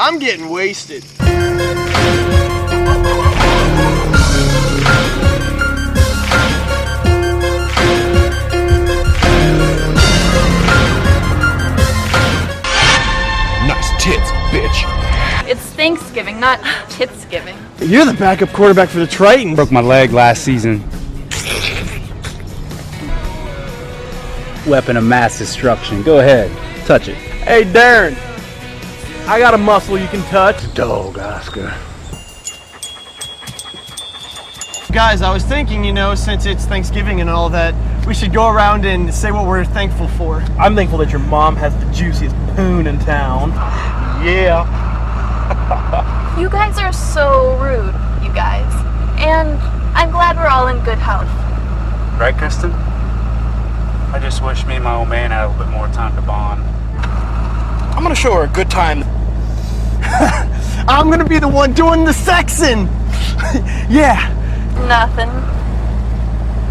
I'm getting wasted. Nice tits, bitch. It's Thanksgiving, not Titsgiving. You're the backup quarterback for the Tritons. Broke my leg last season. Weapon of mass destruction. Go ahead, touch it. Hey, Darren. I got a muscle you can touch. Dog, Oscar. Guys, I was thinking, you know, since it's Thanksgiving and all that, we should go around and say what we're thankful for. I'm thankful that your mom has the juiciest poon in town. Yeah. You guys are so rude, you guys. And I'm glad we're all in good health. Right, Kristen? I just wish me and my old man had a little bit more time to bond. I'm gonna show her a good time. I'm gonna be the one doing the sexing. yeah. Nothing.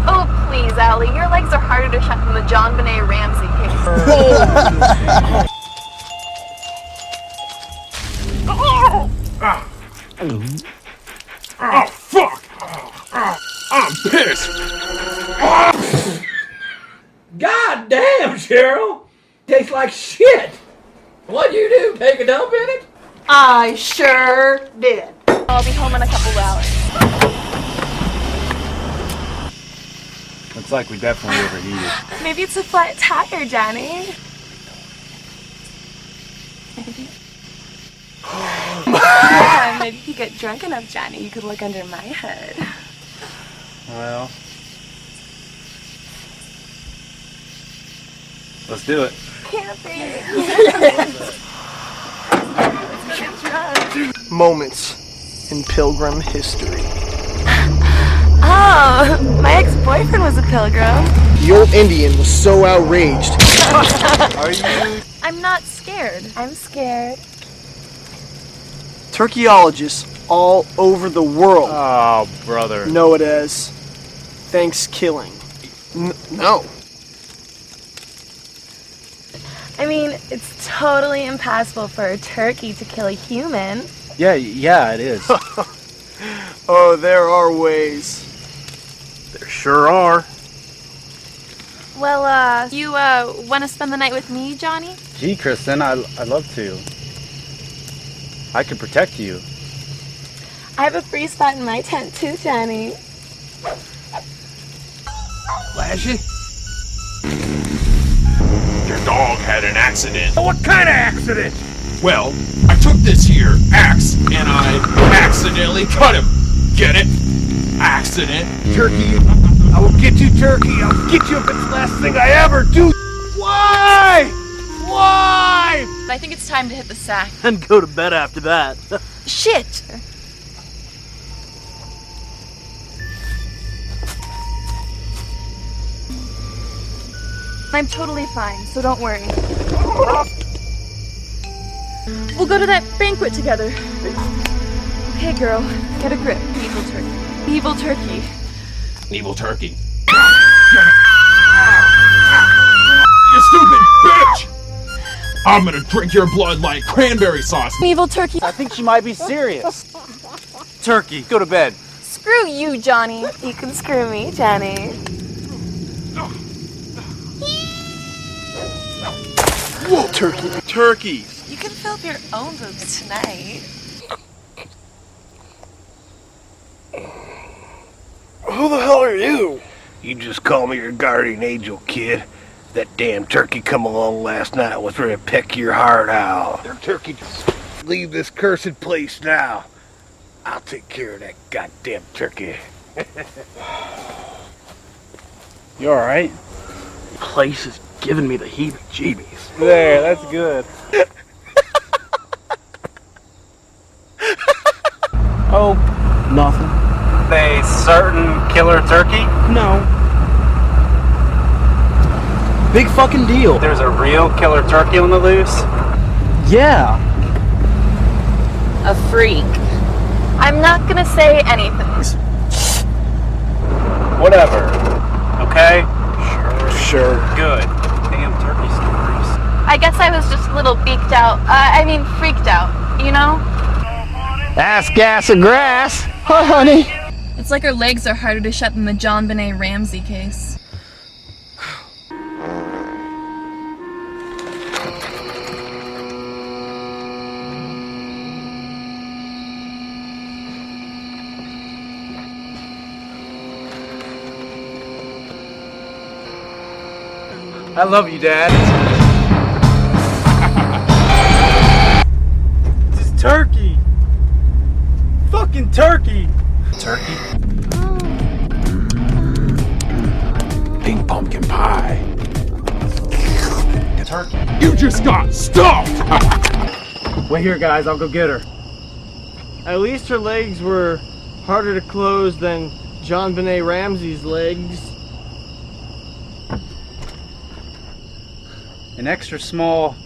Oh, please, Allie. Your legs are harder to shut than the JonBenét Ramsey case. Oh, oh fuck! I'm pissed! God damn, Cheryl! Tastes like shit! What'd you do? Take a dump in it? I sure did. I'll be home in a couple hours. Looks like we definitely overheated. Maybe it's a flat tire, Johnny. yeah, maybe if you get drunk enough, Johnny, you could look under my hood. Well, let's do it. Can't be. Moments in Pilgrim history. Oh, my ex-boyfriend was a pilgrim. The old Indian was so outraged. Are you? I'm not scared. I'm scared. Turkeyologists all over the world Oh, brother. know it as Thanksgiving. N- no. I mean, it's totally impossible for a turkey to kill a human. Yeah, yeah, it is. Oh, there are ways. there sure are. Well, uh, you, uh, want to spend the night with me, Johnny? Gee, Kristen, I, I'd love to. I can protect you. I have a free spot in my tent, too, Johnny. Lashy? Your dog had an accident. What kind of accident? Well, I took this here axe and I accidentally cut him. Get it? Accident. Turkey. I will get you, Turkey. I'll get you if it's the last thing I ever do. Why? Why? I think it's time to hit the sack. And go to bed after that. Shit! I'm totally fine, so don't worry. We'll go to that banquet together. Okay, girl, get a grip. Evil turkey. Evil turkey. Evil turkey. you stupid bitch! I'm gonna drink your blood like cranberry sauce. Evil turkey. I think she might be serious. Turkey, go to bed. Screw you, Johnny. You can screw me, Johnny. Whoa, turkey. Turkeys. You can fill up your own boobs tonight. Who the hell are you? You just call me your guardian angel, kid. That damn turkey come along last night was ready to peck your heart out. Their turkey just leave this cursed place now. I'll take care of that goddamn turkey. You alright? Place is giving me the heebie-jeebies. There, that's good. Oh, nothing. A certain killer turkey? No. Big fucking deal. There's a real killer turkey on the loose? Yeah. A freak. I'm not gonna say anything. Whatever. Okay? Sure. Sure. Good. Damn turkey stories. I guess I was just a little beaked out. Uh, I mean, freaked out. you know? Ass, gas, or grass. Hi, honey. It's like her legs are harder to shut than the JonBenét Ramsey case. I love you, Dad. Turkey. Turkey? Pink pumpkin pie. Turkey. You just got stuffed! Wait here, guys. I'll go get her. At least her legs were harder to close than JonBenét Ramsey's legs. An extra small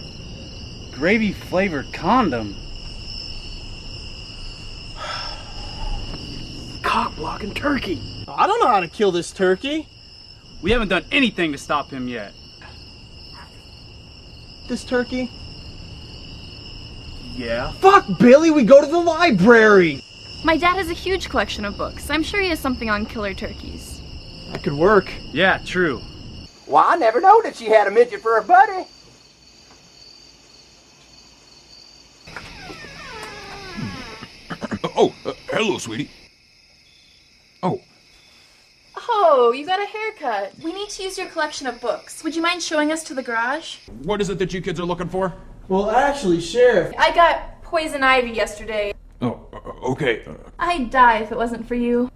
gravy flavored condom. Cock blocking turkey. I don't know how to kill this turkey. We haven't done anything to stop him yet. This turkey? Yeah. Fuck, Billy, we go to the library. My dad has a huge collection of books. I'm sure he has something on killer turkeys. That could work. Yeah, true. Well, I never know that she had a midget for a buddy. Oh, uh, hello, sweetie. Oh, Oh, you got a haircut. We need to use your collection of books. Would you mind showing us to the garage? what is it that you kids are looking for? Well, actually, Sheriff, I got poison ivy yesterday. Oh, uh, okay. I'd die if it wasn't for you.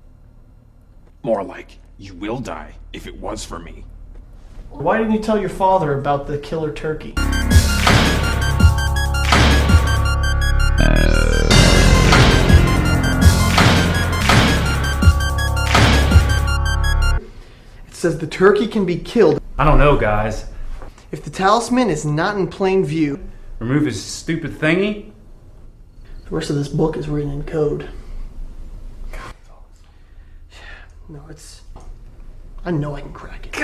more like, you will die if it was for me. why didn't you tell your father about the killer turkey? Says the turkey can be killed I don't know, guys. if the talisman is not in plain view. Remove his stupid thingy. The rest of this book is written in code. No, it's. I know I can crack it.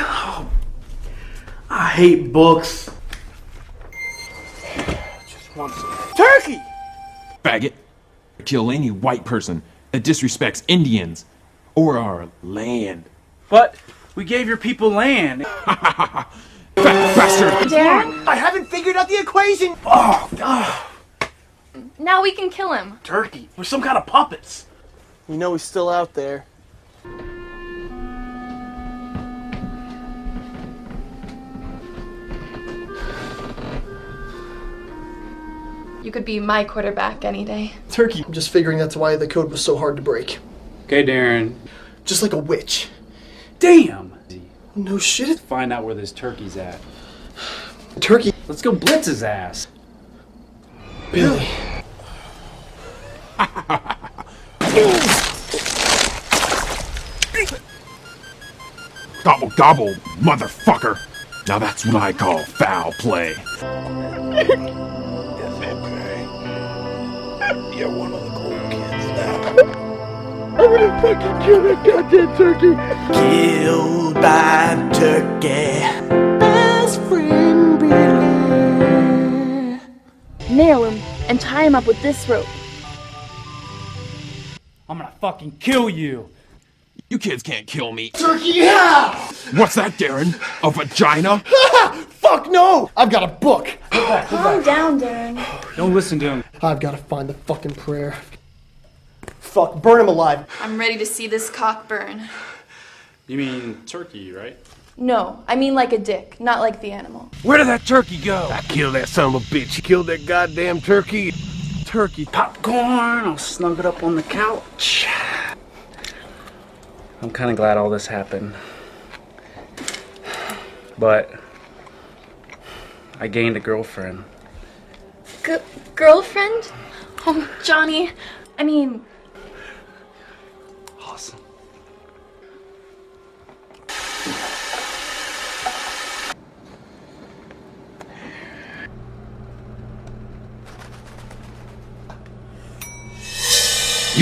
I hate books. Turkey! Faggot. Kill any white person that disrespects Indians or our land. But we gave your people land. Fat bastard! Darren, I haven't figured out the equation! Oh, ah. now we can kill him. Turkey. We're some kind of puppets. You know he's still out there. You could be my quarterback any day. Turkey. I'm just figuring that's why the code was so hard to break. Okay, Darren. Just like a witch. Damn. No shit. Find out where this turkey's at. Turkey. Let's go blitz his ass. Billy. Gobble gobble, motherfucker! Now that's what I call foul play. You're one of the cool kids now. I'm gonna fucking kill that goddamn turkey. Killed by turkey. Best friend Billy. Nail him and tie him up with this rope. I'm gonna fucking kill you. You kids can't kill me. Turkey, yeah! What's that, Darren? A vagina? Fuck no! I've got a book. Calm down, Darren. Don't listen to him. I've got to find the fucking prayer. Fuck, burn him alive. I'm ready to see this cock burn. You mean turkey, right? No, I mean like a dick, not like the animal. Where did that turkey go? I killed that son of a bitch. He killed that goddamn turkey. Turkey. Popcorn. I'll snug it up on the couch. I'm kind of glad all this happened. But I gained a girlfriend. G- girlfriend? Oh, Johnny. I mean,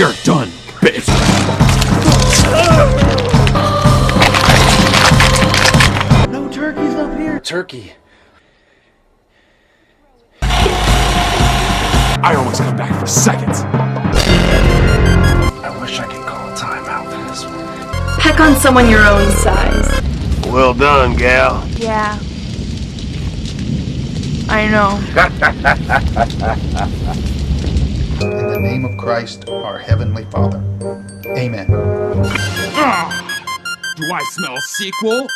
You're done, bitch! No turkeys up here. Turkey. I almost come back for seconds. I wish I could call a timeout for this one. Peck on someone your own size. Well done, gal. Yeah. I know. Name of Christ, our Heavenly Father. Amen. Do I smell sequel?